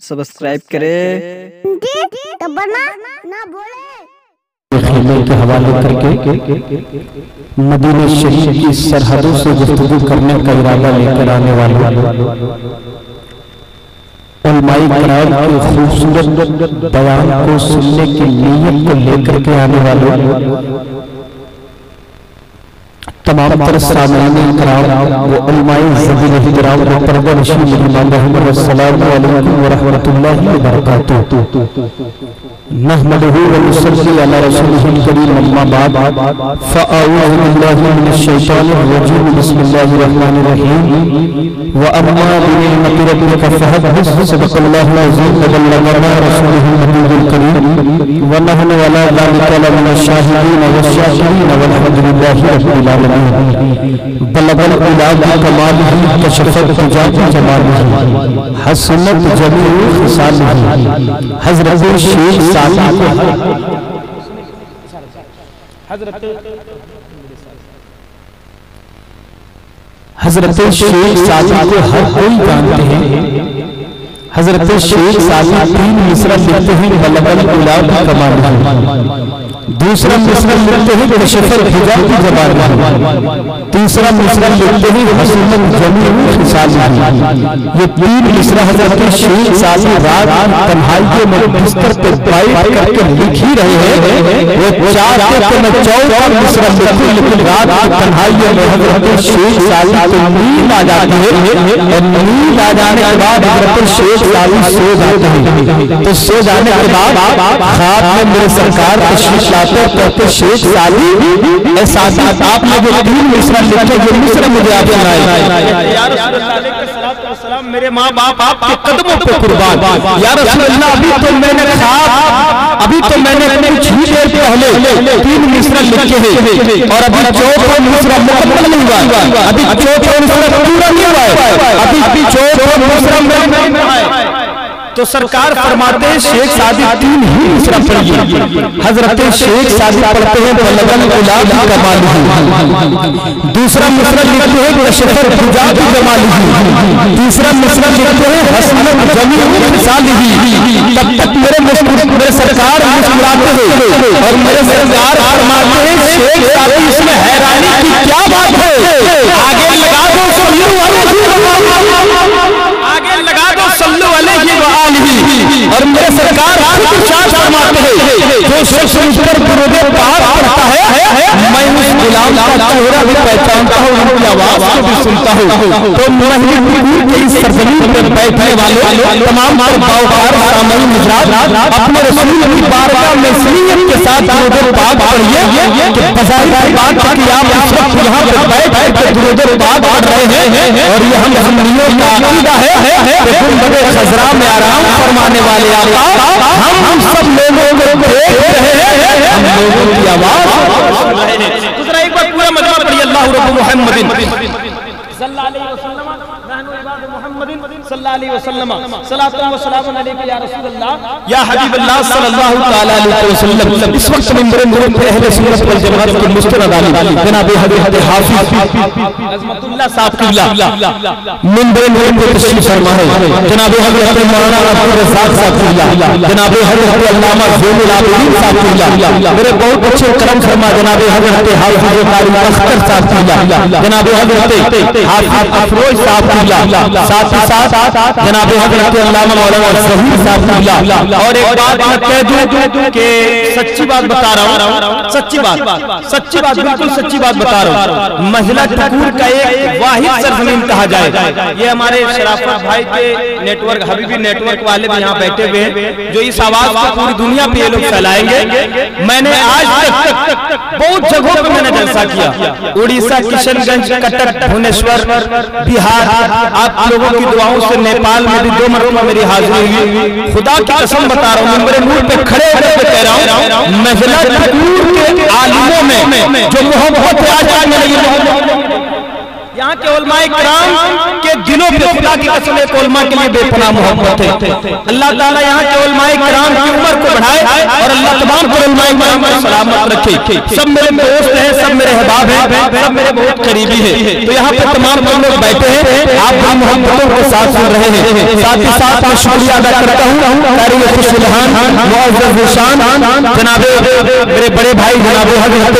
Subscribe करें। दबना ना बोले। के हवाले करके मदीने शरीफ की सरहदों से गुफ्तगू करने का इरादा लेकर आने वाले कराम के खूबसूरत बयान को सुनने की नीयत को लेकर के आने वाले तमाम तरह सामने कराम वो उलमाई ज़बीन हिजराम व पर्दा नशीन इलाज कमालिही कशफत तुजात जमालिही हसनत खिसालिही हज़रत शेख साली को हज़रत शेख साली को हर कोई जानते हैं। हज़रत शेख लिखते हैं बलबल गुलाब कमाल दूसरा मिसरा लिखते हैं कशफर हिजाब की जबान। तीसरा मिसरा लिखते हैं हसनत ज़मीन खिसाल। ये तीन मिसरा हज़रत शेख साली रात तन्हाई में बिस्तर पे करके लिख ही रहे हैं। वो चाहते कि मैं चौथा मिसरा लिखूं लेकिन रात की तन्हाई में हज़रत शेख साली को नींद आ जाती है। और नींद आ जाने के बाद हज़रत शेख साली सो जाते हैं। तो सो जाने के बाद खाब में मेरे सरकार तशरीफ़ लाते कहते शेख साली ऐसा आपने जो तीन मिसरा लिखे जो मिश्रा मुझे आप सुनाए मेरे माँ बाप आपके कदमों पे कुर्बान। या अभी तो मैंने अभी तो मैंने कुछ देर पहले तीन मिसरा लिखे हैं। और अभी चौथा मिसरा मुकम्मल नहीं हुआ अभी चौथा मिसरा पूरा नहीं हुआ है। अभी चौथा मिसरा में तो सरकार फरमाते हैं, शेख सादी तीन ही मिसरा पढ़िए। हज़रत शेख सादी पढ़ते हैं बलगन गुलाब का मालिक दूसरा मिसरा लिखते हैं कशफर फुजा की जमाली तीसरा मिसरा लिखते हैं, हसनत ज़मीन सालिही तब तक मेरे मेरे सरकार मुस्कुराते हैं और मेरे सरकार फरमाते हैं, शेख सादी इसमें हैरानी की क्या बात है? आगे लगा दो सल्लल्लाहु आगे लगा दो सल्लल्लाहु अलैहि व आलिही और मेरे सरकार इरशाद फरमाते हैं। है, मैं उस गुलाम का चेहरा भी पहचानता हूँ आवाज़ को भी सुनता हूँ। तो के इस सरजमीन पर बैठने वाले तमाम बावकार सामई मुजरात अपने में के साथ रहे हैं और ये हम हमनियों का है कि में आराम फरमाने वाले आका, हम सब लोगों को देख रहे हैं लोगों की आवाज़ दूसरा एक बार पूरा मजमा पढ़िए अल्लाह रब्बु मुहम्मदिन सल्लल्लाहु अलैहि वसल्लम नहनु इबाद मुहम्मदिन सल्लल्लाहु अलैहि वसल्लम। सलातु व सलामुन अलैका या रसूल अल्लाह या हबीब अल्लाह सल्लल्लाहु तआला अलैहि वसल्लम इस वक्त मिंबर नूर पे अहले सुन्नत वल जमात के मुस्तनद जनाब हज़रत हाफिज अजमतुल्लाह साहब किबला मिंबर नूर पे तशरीफ़ फरमा है जनाब हज़रत मौलाना अब्दुल रज़ाक साहब किबला जनाब हज़रत अल्लामा ज़ैनुल आबिदीन साहब किबला मेरे बहुत अच्छे करम फरमा जनाब हज़रत हाफिज कारी अख्तर साहब किबला जनाब हज़रत हाफिज अफरोज साहब किबला साथ ही साथ जनाब साहब किबला और एक बात कह दूँ कि सच्ची बात बता रहा हूँ सच्ची बात सच्ची बात बिल्कुल सच्ची बात बता रहा हूँ। महिला टकूर का एक वाहिद सरजमीन कहा जाए। ये हमारे शराफत भाई के नेटवर्क हबीबी नेटवर्क वाले भी यहाँ बैठे हुए हैं जो इस आवाज़ को पूरी दुनिया पे ये लोग फैलाएँगे। मैंने आज तक बहुत जगहों पे मैंने जलसा किया। उड़ीसा किशनगंज कटक भुवनेश्वर बिहार आप लोगों की दुआओं से नेपाल में भी दो मरतबा मेरी हाजिरी हुई। खुदा की कसम बता रहा हूँ, मेरे नूर पे खड़े होकर कह रहा हूँ महिला के आलिमों में जो बहुत आज आज मैंने ये यहाँ के कराम के दिलों पे खुदा की कसम एक उलमा के लिए बेपनाह मोहब्बत है। अल्लाह ताला यहाँ के उलमाए कराम की उम्र को बढ़ाए और अल्लाह तमाम को उलमाए कराम को सलामत रखे। सब मेरे दोस्त हैं, सब मेरे अहबाब हैं, सब मेरे बहुत करीबी हैं। तो यहाँ पे तमाम लोग बैठे हैं, आप भी मोहब्बतों के साथ सुन रहे हैं। साथ ही साथ मैं शुक्रिया अदा करता हूँ जनाबे, मेरे बड़े भाई जनाबे हज़रत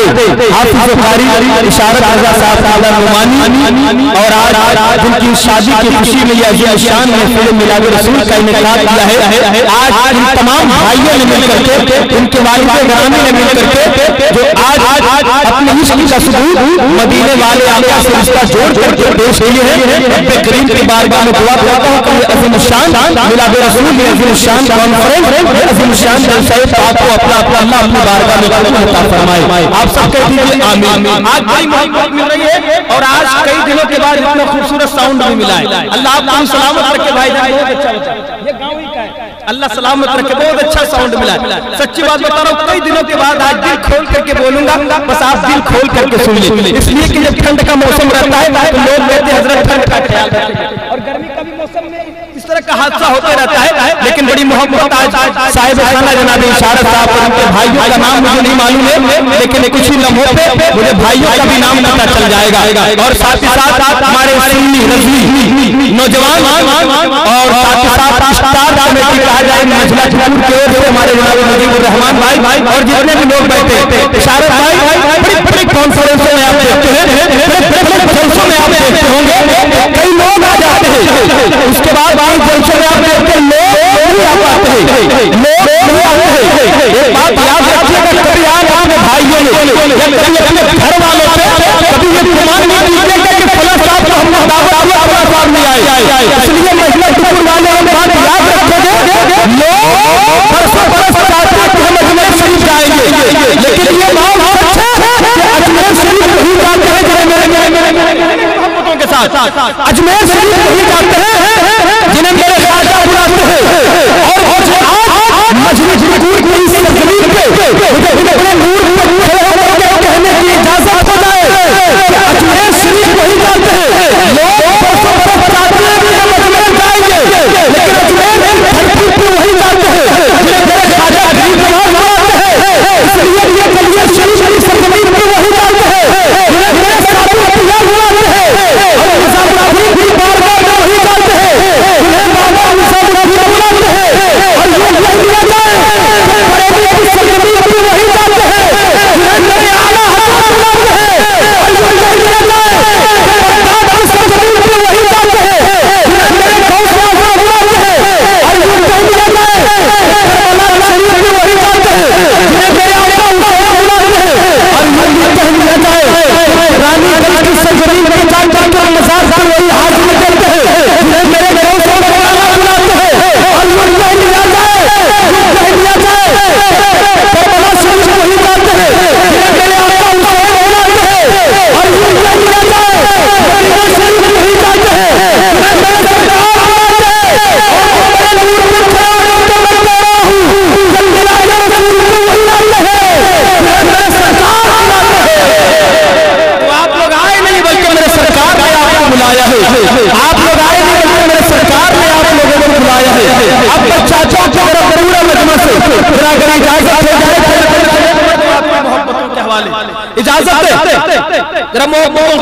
हाफिज कारी इशारत रजा साहब नुमानी और आज जिनकी शादी की खुशी में यह शान में फ़िल्म मिलाद रसूल का इनकार किया है। आज इन तमाम भाइयों ने मिल करके इनके वालिद ग्रामी ने मिल करके जो आज आज अपने इश्क का सबूत मदीने वाले आका से रिश्ता जोड़ करके पेश किए हैं। करीम की बारगाह में दुआ करता हूँ कि अजीम शान मिलाद रसूल ये अजीम शान कॉन्फ्रेंस अजीम शान जलसा आपको अपना अपना अल्लाह अपनी बारगाह में अता फरमाए। आप सब कह दीजिए आमीन। आज बड़ी मोहब्बत मिल रही है और आज कई दिनों के बाद इतना खूबसूरत साउंड भी मिला है। अल्लाह आपको सलामत रखे भाई जान बहुत अच्छा ये गाँव ही का है। अल्लाह सलामत रखे बहुत अच्छा साउंड मिला है। सच्ची बात बता रहा हूँ कई दिनों के बाद आज दिल खोल करके बोलूँगा बस आप दिल खोल करके सुन लीजिए। इसलिए कि जब ठंड का मौसम रहता है तो लोग कहते हैं हज़रत ठंड का ख्याल रखें। और गर्मी का भी मौसम में इस तरह का हादसा होता रहता है, लेकिन बड़ी मोहब्बत आज साहिब खाना जनाब इशारत साहब और उनके भाइयों का नाम मुझे नहीं मालूम है, लेकिन कुछ ही लम्हों पे मुझे भाइयों का भी नाम पता चल जाएगा। और साथ ही साथ हमारे नौजवान और हमारे रहमान भाई भाई और जितने भी लोग बैठे इशारत भाई बड़ी बड़ी कॉन्फ्रेंसों में आप देखते हैं कई लोग हैं उसके बाद भाई जलसों में आप देखते हैं लोग आ पाते हैं लोग हैं बात याद रखिएगा कभी आप अपने भाइयों या कभी अपने घर वालों से कभी ये गुमान नहीं कीजिएगा कि फला साहब को हमने दावत दिया फला साहब नहीं आए इसलिए महिला टुकुर वाले हम बात याद रखेंगे लोग चाहते हैं कि हम अजमेर शरीफ जाएँगे लेकिन ये है अजमेर शरीफ नहीं हैं मेरे मेरे मेरे मेरे साथ अजमेर शरीफ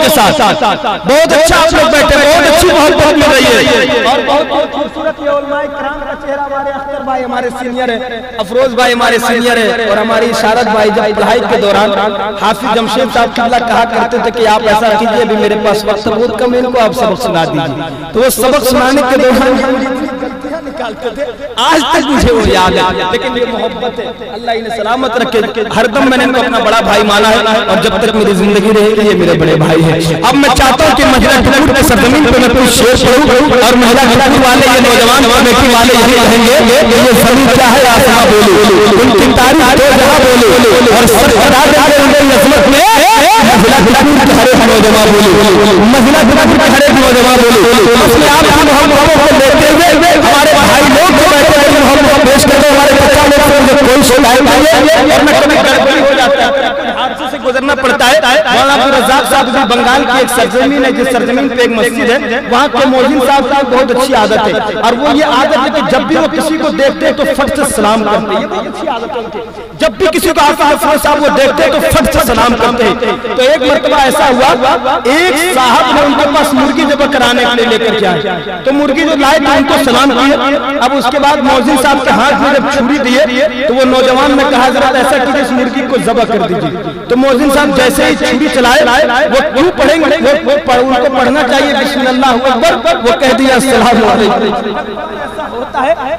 के साथ। बहुत अच्छा आप लोग बैठे बहुत अच्छी मोहब्बत मिल रही है। और बहुत बहुत खूबसूरत ये उलमाए कराम का चेहरा हमारे अख्तर भाई हमारे सीनियर है। अफरोज भाई हमारे सीनियर है और हमारी शारद भाई जब पढ़ाई के दौरान हाफिज जमशेद साहब किबला कहा करते थे कि आप ऐसा कीजिए अभी मेरे पास वक्त बहुत कम है इनको आप सबक सुना दीजिए। तो वो सबक सुनाने के दौरान निकालते थे। आज तक मुझे वो याद है, लेकिन ये मोहब्बत है। अल्लाह इन्हें सलामत रखे। हरदम मैंने इनको अपना बड़ा भाई माना है, और जब तक मेरी ज़िंदगी रहेगी ये मेरे बड़े भाई है। अब मैं चाहता हूँ कि महिला सरजमीन पे मैं पढ़ूं, और महिला टुकुर वाले नौजवान वाले कहेंगे ये क्या है में। महिला टुकुर के नौजवान बोले। महिला आप हम को लेते हुए हमारे भाई लोग जो बैठे हैं हम को पेश करते हमारे बच्चा लोग से उनको कोई शिकायत नहीं है और मैं कभी गड़बड़ी हो। जाता है। हादसे से गुजरना मौलाना रजाक साहब भी बंगाल की एक सरजमीन है, जिस सरजमीन पे एक मस्जिद है, वहाँ के मोहसिन साहब की बहुत अच्छी आदत है। और वो ये आदत है कि जब भी वो किसी को देखते हैं तो फट से सलाम करते हैं। जब भी किसी को आका हफरोज साहब वो देखते हैं तो फट से सलाम करते हैं। तो एक मरतबा ऐसा हुआ, एक साहब ने उनके पास मुर्गी जब कराने के लिए लेकर के आए तो मुर्गी जो लाए तो उनको सलाम किए। अब उसके बाद मोहसिन साहब के हाथ में जब छुरी दिए तो वो नौजवान ने कहा जरा ऐसा कीजिए इस मुर्गी को जबा कर दीजिए। तो मोहसिन साहब जैसे ही छुरी चलाए वो क्यों पढ़ेंगे वो वो पढ़, उनको पढ़ना चाहिए बिस्मिल्लाह वो कह दिया अस्सलाम वालेकुम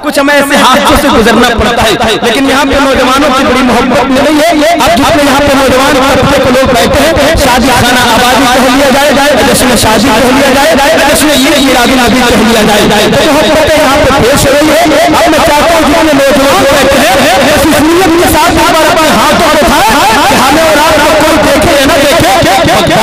कुछ हमें ऐसे हाथों से गुजरना पड़ता है लेकिन यहाँ पे नौजवानों की बड़ी मोहब्बत मिल रही है अब जितने यहाँ पे नौजवान तबके के लोग बैठे हैं शादी खाना आबादी कह लिया जाए जाए जश्न शादी कह लिया जाए जश्न ये मिलादी नबी कह लिया जाए तो मोहब्बतें यहाँ पे पेश हो रही है अब मैं चाहता हूँ जितने नौजवान बैठे हैं इस नियत के साथ हमारे पास हाथों को था कि हमें और आपको कोई देखे या न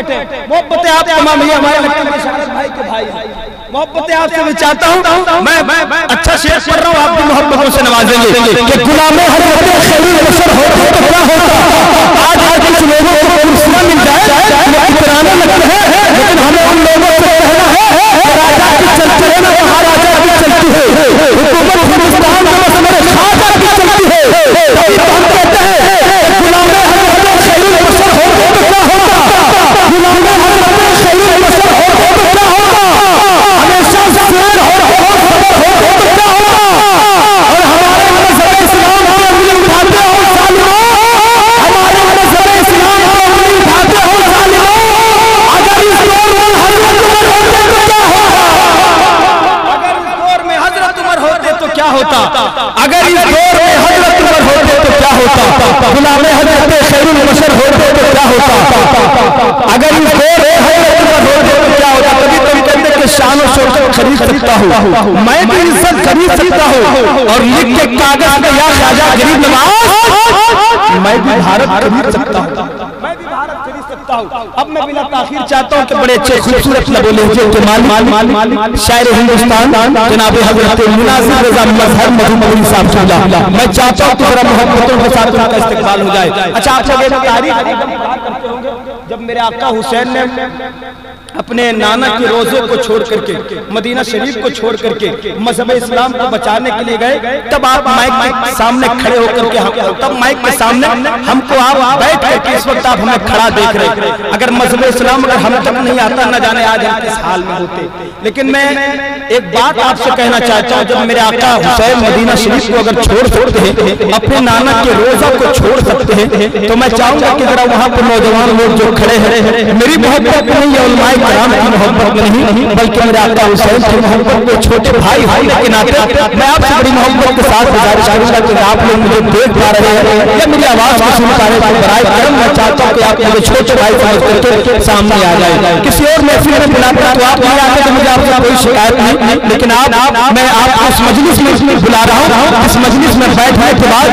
बैठे। मोहब्बत भाई मोहब्बत आपसे मैं चाहता हूँ, मैं अच्छा शेयर पढ़ रहा हूँ, आप मोहब्बतों से नवाजेंगे कि गुलाम हज़रत खैरुल हो तो आज आज लोगों को मिल जाए वो इतराने लगते हैं लेकिन हमें उन लोगों से कहना है कि राजा की चलती है ना महाराजा की चलती है हुकूमत हिंदुस्तान में बस मेरे खाजा की चलती है तभी तो हम कहते हैं कि गुलाम हज़रत खैरुल बशर हो तो क्या होता गुलाम हज़रत खैरुल बशर हो तो क्या होता हमेशा शेर हो हो खबर हो तो क्या होता और हमारे मज़हब इस्लाम को उंगली उठाते हो सालिमों हमारे मज़हब इस्लाम को उंगली उठाते हो सालिमों अगर इस दौर में हज़रत उमर होते तो क्या होता अगर इस दौर में हज़रत उमर होते तो क्या होता अगर इस दौर में हज़रत उमर होते तो क्या होता गुलाम हज़रत खैरुल बशर होते तो क्या होता अगर इस दौर में हज़रत उमर होते तो क्या होता कभी तुम कहते कि शान और शौकत खरीद सकता हूँ मैं भी इज़्ज़त खरीद सकता हूँ और लिख के कागज़ में या ख्वाजा गरीब नवाज़ मैं भी भारत खरीद सकता हूँ मैं भी भारत खरीद सकता हूँ अब मैं बिना ताखिर चाहता हूँ कि बड़े अच्छे खूबसूरत लबो लहजे के मालिक शायर हिंदुस्तान जनाब हज़रत मुनासिर रजा मधुमती साहब मैं चाहता हूँ कि जरा मोहब्बतों के साथ उनका इस्तेमाल हो जाए अच्छा आप लोग एक तारीख जब मेरे आका हुसैन ने अपने नाना के रोज़े को छोड़ करके मदीना शरीफ को छोड़ करके मज़हब इस्लाम को बचाने के लिए गए तब आप माइक के सामने खड़े होकर के हम तब माइक के सामने हमको आप बैठ करके इस वक्त आप हमें खड़ा देख रहे अगर मज़हब इस्लाम अगर हम तक नहीं आता न जाने आज हम किस हाल में होते। लेकिन मैं एक बात आपसे कहना चाहता हूँ जब मेरे आका हुसैन मदीना शरीफ को अगर छोड़ सकते हैं अपने नाना के रोजा को छोड़ सकते हैं तो मैं चाहूँगा कि जरा वहाँ पर नौजवान लोग जो खड़े हैं मेरी मोहब्बत नहीं है उलमाए कराम की मोहब्बत नहीं, बल्कि मेरे आका हुसैन की मोहब्बत को छोटे भाई होने के नाते मैं आपसे बड़ी मोहब्बत के साथ गुजारिश करूँगा कि आप लोग मुझे देख पा रहे हैं मेरी आवाज़ को सुन पा रहे हैं बराए करम मैं चाहता हूँ कि आप मुझे छोटे भाई समझ करके सामने आ जाए। किसी और महफिल में बुलाते तो आप नहीं आते तो मुझे आपसे कोई शिकायत नहीं, लेकिन आप, मैं आपको इस मजलिस में बुला रहा हूँ, इस मजलिस में बैठने के बाद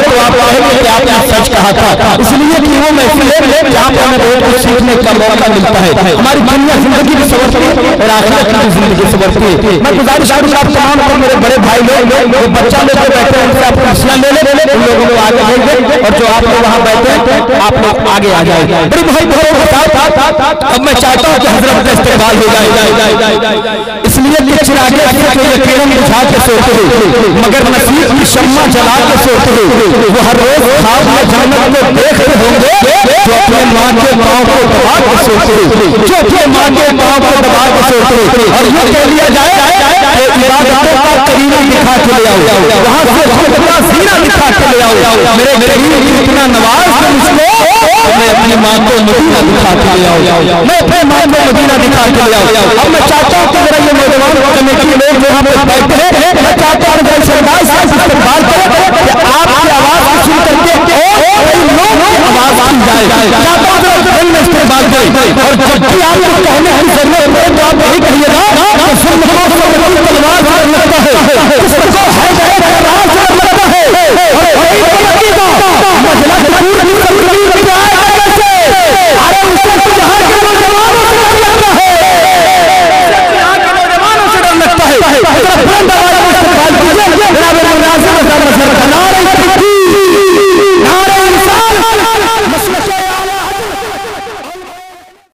तो आप कहेंगे कि आपने सच कहा था। इसलिए कि वो महफिल जहाँ पर हमें बहुत कुछ सीखने का मौका मिलता है। हमारी दुनिया ज़िंदगी भी सबर है, और आखिरत की ज़िंदगी संवरती है। मैं गुजारिश करूँगा आप तमाम और मेरे बड़े भाई लोग बच्चा लेकर बैठे हैं, उनसे आप फैसला ले ले, उन लोगों को आगे आएँगे और जो आप लोग वहाँ बैठे हैं, आप लोग आगे आ जाए। बड़ी भाई बहुत अब मैं चाहता हूँ कि हज़रत का इस्तेमाल हो जाए। पीछे आगे के यकीन बुझा के सोते हो मगर नसीब की शम्मा जला के सोते हो वो हर रोज खाब में जन्नत को देख रहे होंगे, जो अपने माँ के पाँव को दबा के सोते हो जो अपने माँ के पाँव को दबा के सोते हो और ये कह लिया जाए इबादतों का करीना दिखा के ले आओ, वहाँ से खुद का सीना दिखा के ले आओ। मेरे करीम इतना नवाज़ मुझको मैं अपनी माँ को मदीना दिखा के ले आओ मैं अपने माँ को मदीना दिखा के ले आओ अब मैं चाहता हूँ कि मेरा ये नौजवान कमेटी लोग जो यहाँ पे बैठे हैं। मैं चाहता हूँ कि सरदार साहब इस्तेमाल करें कि आपकी आवाज़ को सुन करके और लोग की आवाज़ सुन जाए। चाहता हूँ कि करें। और जब भी आप